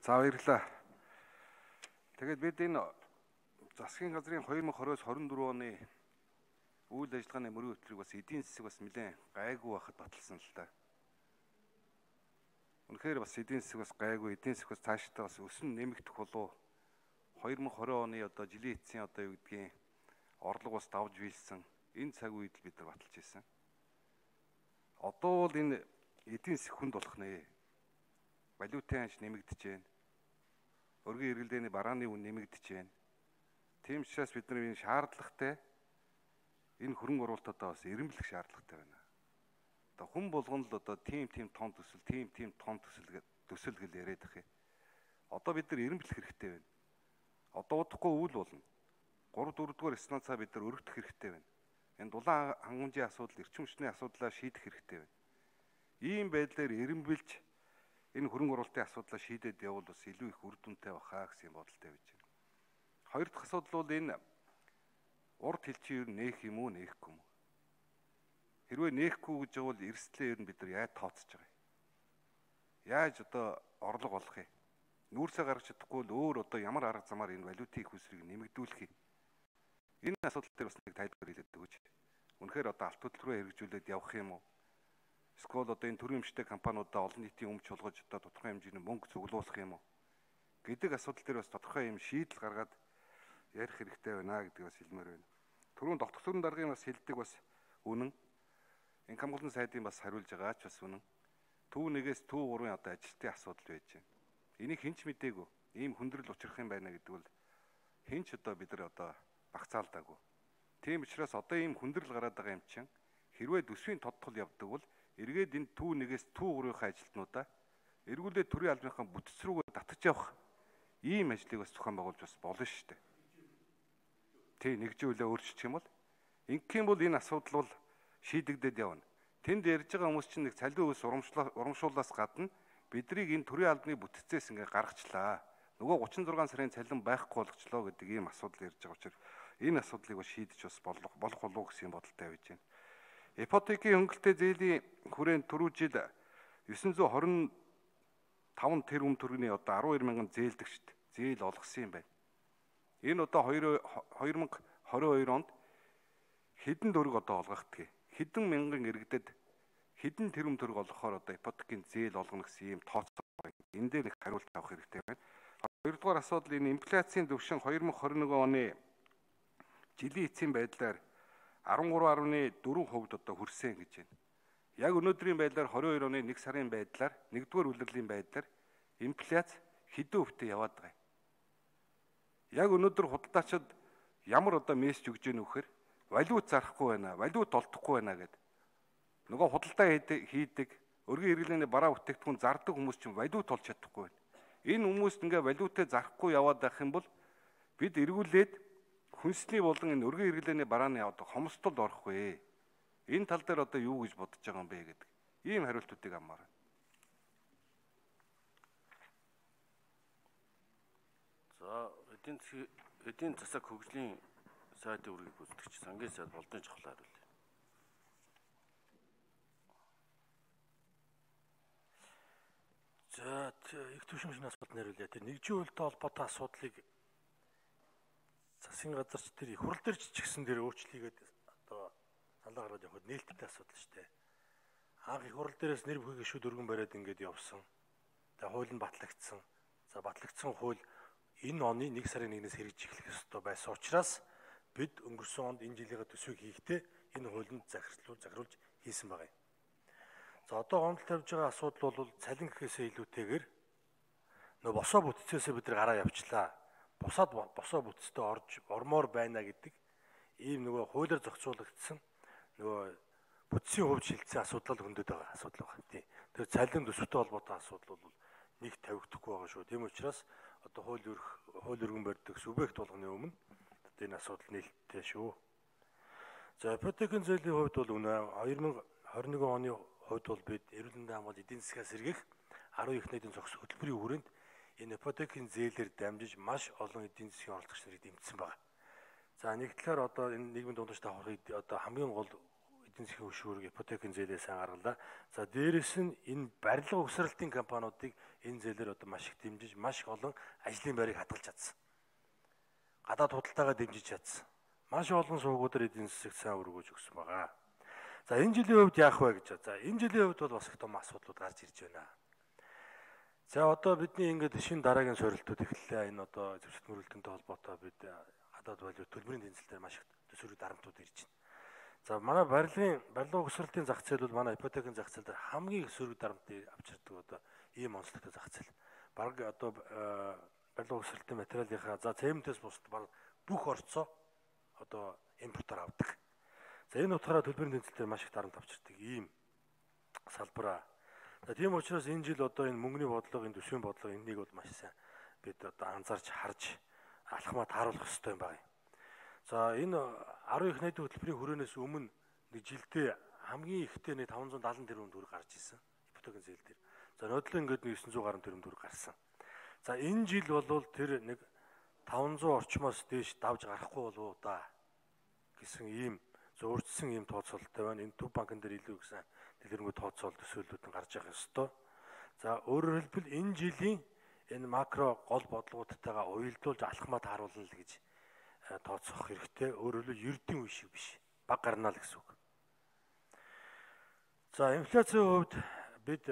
За баярлалаа. Тэгээд бид энэ засгийн газрын 2020-с 24 оны үйл ажиллагааны мөрийн хөтөлбөрийг бас эдийн засаг бас нэлээд гайгүй байхад баталсан л та. Үнэхээр бас эдийн засаг бас гайгүй, эдийн засаг бас цаашдаа бас өсөн нэмэгдэх болов 2020 оны одоо жилийн эцсийн одоо юу гэдгийг орлого бас давж биелсэн. Энэ цаг үед бид нар баталж ирсэн. Одоо бол энэ эдийн засаг хүнд болох нэ. Валютын ханш нэмэгдэж байна. Өргөн эргэлдээний барааны үн нэмэгдэж байна. Тийм учраас бид нар энэ шаардлагатай энэ хөрөнгө оруулалтаа бас эренблэх шаардлагатай байна. Одоо хүн болгоно л одоо тим тим тон төсөл, тим тим тон төсөл төсөл гэл яриад ах юм. Одоо бид нар эренблэх хэрэгтэй байна. Одоо удахгүй үйл болно. 3 4 дугаар станцаа бид нар өргөдөх хэрэгтэй байна. Энэ дулаан хангамжийн асуудал, эрчим хүчний асуудлаа шийдэх хэрэгтэй байна. Ийм байдлаар эренбэлж энэ хөрөнгө оруулалтын асуудлаа шийдээд явбал бас илүү их үр дүнтэй бахаа гэсэн бодолтой байж байна. Хоёр дахь асуудал бол энэ урд хэлчийн ер нээх юм уу нээхгүй юм уу? Хэрвээ нээхгүй гэж бол эрсдлээ ер нь бид нар яаж тооцож байгаа юм? Яаж одоо орлого олох юм? Нүүрсээ гаргаж чадахгүй л өөр одоо ямар арга замаар энэ валютын их үсрийг нэмэгдүүлэх юм? Энэ асуудал дээр бас нэг тайлбар хэлээд өгөөч. Үнэхээр одоо алт хөдөлгөөрөө хэрэгжүүлээд явах юм уу? Эсвэл одоо энэ төрийн эмчтэй компаниудаа олон нийтийн өмч чулгаж одоо тодорхой хэмжээний мөнгө цуглуулах юм уу? гэдэг асуудал дээр бас тодорхой юм шийдэл гаргаад ярих хэрэгтэй байна гэдгийг бас хэлмээр байна. Доктор сүрэн даргын бас хэлдэг бас үнэн. Энэ хамгаалалтын сайдын бас хариулж байгаа ч бас үнэн. Төв нэгээс төв гурвын одоо ажилтны асуудал байж байна. Энийг хинч мдээгүй. Ийм хүндрэл учрах юм байна гэдэг бол хинч одоо бид нар одоо багцаалдаагүй. Тийм учраас одоо ийм хүндрэл гараад байгаа юм чинь хэрвээ төсвийн тодтол явдаг бол эргээд энэ төв нэгээс төв гурвынхаа ажилтнуудаа эргүүлээ төрийн албаныхаа бүтц рүүгээ татаж явах ийм ажлыг бас зохион байгуулж бас болно шүү дээ. Тэ нэгжүүлээ өөрчилчих юм бол ингэх юм бол энэ асуудал бол шийдэгдээд явна. Тэнд ярьж байгаа хүмүүс чинь нэг цалин ус урамшуулаас гадна биднийг энэ төрийн албаны бүтцээс ингээ гаргачлаа. Нөгөө 36 сарын цалин байхгүй болгочлоо гэдэг ийм асуудал ярьж байгаа учраас энэ асуудлыг бас шийдэж бас болох болох болов гэсэн бодолтой байж байна. Ипотекийн хөнгөлтэй зээлийн хүрээнд түрүү жил 925 тэрбум төгрөгийн одоо 12 мянган зээлдэгчд зээл олгосон юм байна. Энэ одоо 2022 онд хэдэн төгрөг одоо олгохдгийг хэдэн мянган иргэдэд хэдэн тэрбум төгрөг олгохоор одоо ипотекийн зээл олгоно гэсэн ийм тооцоо байна. Энэ дээр их хариулт авах хэрэгтэй байна. Хоёрдугаар асуудал энэ инфляцийн түвшин 2021 оны жилийн эцсийн байдлаар 13.4% одоо хүрсэн гэж байна. Яг өнөөдрийн байдлаар 22 оны 1 сарын байдлаар 1-р үлрэлийн байдлаар инфляц хэдэн өвтө яваад байгаа юм. Яг өнөөдөр худалдаачид ямар одоо мессеж өгж гэнэ вөхөр валют зарахгүй байна, валют олдохгүй байна гэд. Нөгөө худалдаа хийдэг, өргөн хэрэглээний бараа бүтээгдэхүүн зардаг хүмүүс чинь валют олж чадахгүй байна. Энэ хүмүүст ингээ валютаа зарахгүй яваад байх юм бол бид эргүүлээд хүнсний болон энэ өргөн хэрэглээний барааны одоо хомсдолд орохгүй. Энэ тал дээр одоо юу гэж бодож байгаа юм бэ гэдэг. Ийм хариултуудыг аммаар. За эдийн эдийн засаг хөгжлийн сайдын үргийг гүйцэтгэгч сангийн сайд болдын чухал хариулъя. За их төвшин асуулт нэрлээ. Тэр нэгжийн үйлдэл холбоотой асуудлыг засгийн газарч тэр их хурл төрч ч гэсэн тэр өөрчлөлийгээд одоо саналаа гаргаж явахад нээлттэй асуудал шүү дээ. Анх их хурл дээрээс нэр бүхий гişүүд өргөн бариад ингээд явсан. Тэгээ хууль нь батлагдсан. За батлагдсан хууль энэ оны 1 сарын 1-ээс хэрэгжих эхлэх ёстой байсан учраас бид өнгөрсөн онд энэ жилийн төсвийг хийхдээ энэ хуулинд захирлуул захируулж хийсэн байгаа юм. За одоо гомдол тавьж байгаа асуудал бол цалин гэхээсээ илүүтэйгээр нөө босоо бүтцээсээ бид нар гараа явчлаа. Бусаад босоо бүтцтэй орж ормоор байна гэдэг ийм нөгөө хуулиар зохицуулагдсан нөгөө бүтцийн хувьд шилжсэн асуудал хөндөд байгаа асуудал байна. Тийм. Тэр цалин төсөвтэй холбоотой асуудал бол нэг тавигдахгүй байгаа шүү. Тийм учраас одоо хууль өрх хууль өргөн барьдаг субъект болгоны өмнө одоо энэ асуудал нээлттэй шүү. За ипотекийн зээлийн хувьд бол үнэ 2021 оны хувьд бол бид эрүүл мэндийн хамгаалал эдийн засгаас сэргийх 10 их нийтийн зохис хөтөлбөрийн хүрээнд энэ ипотекийн зээлээр дамжиж маш олон эдийн засгийн оролцогч нарыг дэмжсэн байна. За нэг талаар одоо энэ нийгмийн дундаж давхарыг одоо хамгийн гол эдийн засгийн хөшүүрэг ипотекийн зээлээ сайн гаргалаа. За дээрэс нь энэ барилга угсралтын компаниудыг энэ зээлээр одоо маш их дэмжиж маш их олон ажлын байрыг хадгалж чадсан. Гадаад худалдаагаа дэмжиж чадсан. Маш олон сувгуудаар эдийн засагт сайн өргөж өгсөн байгаа. За энэ жилийн хувьд яах вэ гэж. За энэ жилийн хувьд бол бас их том асуудлууд гарч ирж байна. За одоо бидний ингээд шинэ дараагийн сорилтууд эхэллээ. Энэ одоо зэвсэг мөрөлтөнтэй холбоотой бид гадаад валют төлбөрийн тэнцэлээр маш их төсвөрүүд дарамтууд ирж байна. За манай барилгын барилга угсралтын зах зээл бол манай ипотекийн зах зээл дээр хамгийн их сөрөг дарамтыг авчирдаг одоо ийм онцлогтой зах зээл. Бараг одоо э, барилга угсралтын материалынхаа за цементээс бусд баг бүх орцоо одоо импортоор авдаг. За энэ утгаараа төлбөрийн тэнцэл дээр маш их дарамт авчирдаг ийм салбараа. Тийм учраас энэ жил одоо энэ мөнгөний бодлого, энэ төсвийн бодлого энэнийг бол маш сайн бид одоо анзаарч харж алхмаа тааруулах хэрэгтэй юм байна. За энэ 10 их найдын хөтөлбөрийн хүрээнээс өмнө нэг жилдээ хамгийн ихтэй нэг 570 тэрбум төгрөг гарч исэн. Ипотекийн зээл дээр. За нодлоо ингээд 900 гаруй тэрбум төгрөг гарсан. За энэ жил бол тэр нэг 500 орчмоос дээш давж гарахгүй болов уу да гэсэн ийм зөөрчсөн ийм тооцоололтой байна. Энэ төв банкн дээр илүү гэсэн дэлгэрэнгүй тооцоол төсөөллүүд нь гарч явах ёстой. За өөрөөр хэлбэл энэ жилийн энэ макро гол бодлогуудтайгаа уялдуулж алхмаа тааруулна л гэж тооцоох хэрэгтэй. Өөрөөр хэлбэл ердийн үе шиг биш. Баг гарнаа л гэсэн үг. За инфляцийн хувьд бид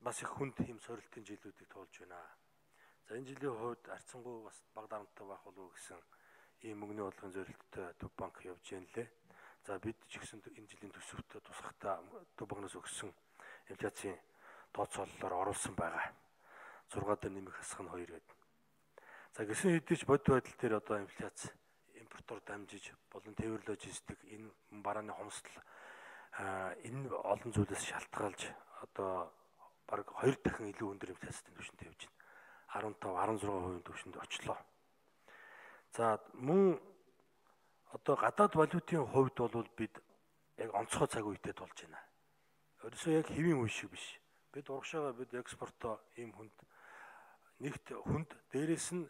бас их хүнд юм сорилтын жилүүдийг туулж байна. За энэ жилийн хувьд арцсангуу бас баг дарамттай байх болов уу гэсэн ийм мөнгөний бодлогын зорилттой төв банк явж байна лээ. За бид ч гэсэн энэ жилийн төсөвт тусахтаа төв банкнаас өгсөн инфляцийн тооцооллоор оруулсан байгаа. 6 дээр нэмэх хасах нь 2 гэдэг. За гисэн хэдий ч бод байдал дээр одоо инфляц импортоор дамжиж болон тээвэр логистик энэ барааны хомсдол энэ олон зүйлээс шалтгаалж одоо баг 2 дахин илүү өндөр инфляцийн түвшинд явж байна. 15 16% түвшинд очлоо. За мөн одоо гадаад валютын хувьд бол бид яг онцгой цаг үедээ тулж байна. Ерөөсөө яг хэвийн үе шиг биш. Бид урагшаага бид экспортоо ийм хүнд нэгт хүнд дээрэс нь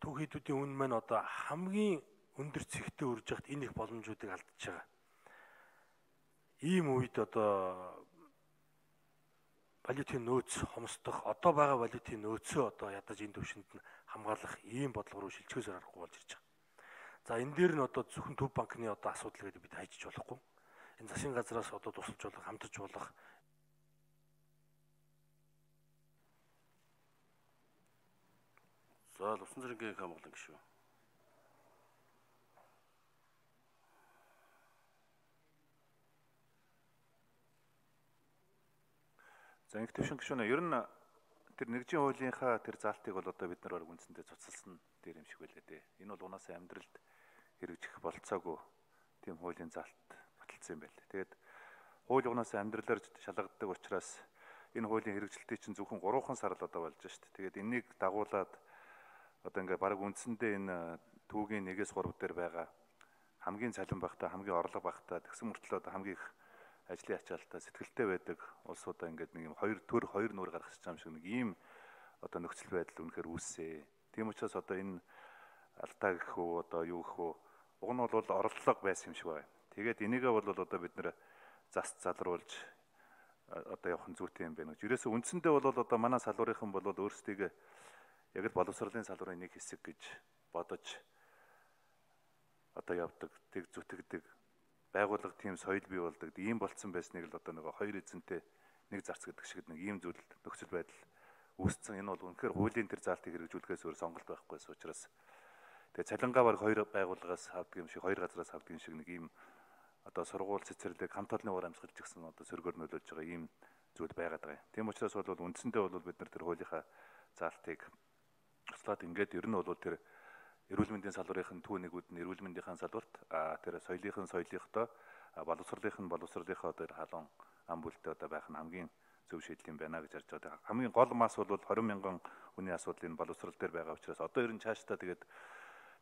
түүхийдүүдийн үн маань одоо хамгийн өндөр цэгтээ үрж яхад энэ их боломжуудыг алдчихж байгаа. Ийм үед одоо валютын нөөц хомсдох одоо байгаа валютын нөөцөө одоо ядаж энэ төвшөнд нь хамгаалах ийм бодлого руу шилжихээс аргагүй болж ирж байгаа. За энэ дээр нь одоо зөвхөн төв банкны одоо асуудал гэдэг бид хайжиж болохгүй. Энэ засгийн газраас одоо тусалж болох, хамтарч болох За Лувсан зэргийн Монголын гишүүн. За инх төвшин гишүүнээ ер нь тэр нэгжийн хуулийнхаа тэр заалтыг бол одоо бид нар баг үндсэндээ цуцалсан дээр юм шиг байлээ дээ. Энэ бол унаасаа амьдралд хэрэгжих болцоогүй тийм хуулийн заалт баталсан юм байна. Тэгээд хууль унаасаа амьдралаар шалгагддаг учраас энэ хуулийн хэрэгжилтийг чинь зөвхөн 3хан сар л одоо болж шít. Тэгээд энийг дагуулад одоо ингээ баг үндсэндээ энэ түүгийн 1-ээс 3 дээр байгаа хамгийн цалин багтаа хамгийн орлого багтаа тэгсэн мөртлөө одоо хамгийн их ажлын ачаалтаа сэтгэлтэй байдаг улсуудаа ингээд нэг юм хоёр төр хоёр нүур гаргах юм шиг нэг ийм одоо нөхцөл байдал үнэхээр үүссэн. Тийм учраас одоо энэ алдаа гэх үү одоо юу гэх үү уг нь бол орлого байсан юм шиг байна. Тэгээд энийгээ бол одоо бид нэр зас залруулж одоо явах нь зүйтэй юм байна гэж. Ерөөсө үндсэндээ бол одоо манай салуурынхан бол өөрсдийг яг л боловсролын салбарын нэг хэсэг гэж бодож одоо явдаг, тэг зүтгэдэг байгууллага тийм соёл бий болдог. Ийм болцсон байсныг л одоо нөгөө хоёр эзэнтэй нэг зарц гэдэг шиг нэг ийм зүйл нөхцөл байдал үүссэн. Энэ бол үнэхээр хуулийн тэр заалтыг хэрэгжүүлэхээс өөр сонголт байхгүйс учраас тэгээ цалингаа баг хоёр байгууллагаас авдаг юм шиг хоёр газраас авдаг юм шиг нэг ийм одоо сургууль цэцэрлэг хамт олонны уур амьсгалч гэсэн одоо сөргөөр нөлөөлж байгаа ийм зүйл байгаад байгаа юм. Тийм учраас бол үндсэндээ бол бид нар тэр хуулийнхаа заалтыг туслаад ингээд ер нь бол тэр эрүүл мэндийн салбарын түүнэгүүд нь эрүүл мэндийн салбарт тэр соёлынхын соёлынхоо боловсролынхын боловсролынхоо тэр халуун ам бүлтэй одоо байх нь хамгийн зөв шийдэл юм байна гэж харж байгаа. Хамгийн гол мас бол 20 мянган хүний асуудал энэ боловсрол дээр байгаа учраас одоо ер нь цаашдаа тэгээд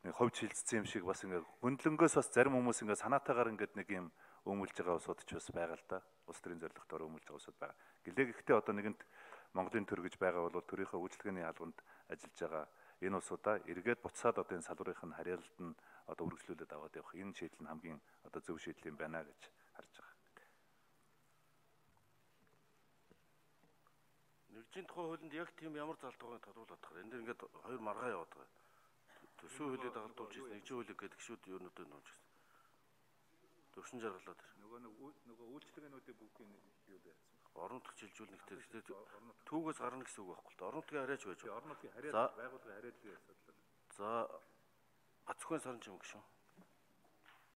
нэг ховж хилцсэн юм шиг бас ингээд хөндлөнгөөс бас зарим хүмүүс ингээд санаатаагаар ингээд нэг юм өмүүлж байгаа усуд ч бас байгаа л да. Улс төрийн зорилготоор өмүүлж байгаа усуд байгаа. Гэлээ гэхдээ одоо нэгэнт Монголын төр гэж байгаа бол төрийнхөө үйлчлэгээний албанд ажиллаж байгаа энэ улсуудаа эргээд буцаад одоо энэ салбарынх нь харьяалалд нь одоо үргэлжлүүлээд аваад явах энэ шийдэл нь хамгийн одоо зөв шийдэл юм байна гэж харж байгаа. Нэгжийн тухай хуулинд яг тийм ямар залтгаагаа тодруулаад байгаа. Энд дэр ингээд хоёр маргаа яваад байгаа. Төсөө хуулийг дагалдуулж ирсэн нэгжийн хуулийг гэдэг гişүүд юунуудыг нууж ирсэн. Төвшин жаргалаад. Нөгөө нөгөө үйлчлэгээнүүдийн бүгдийн юу байсан орон нутгийн шилжүүлнэгтэй гэхдээ түүгээс гарна гэсэн үг байхгүй л орон нутгийн харьяач байж орон нутгийн харьяа байгууллагын харьяаллын асуудал. За Ацхын сарын чим гişүн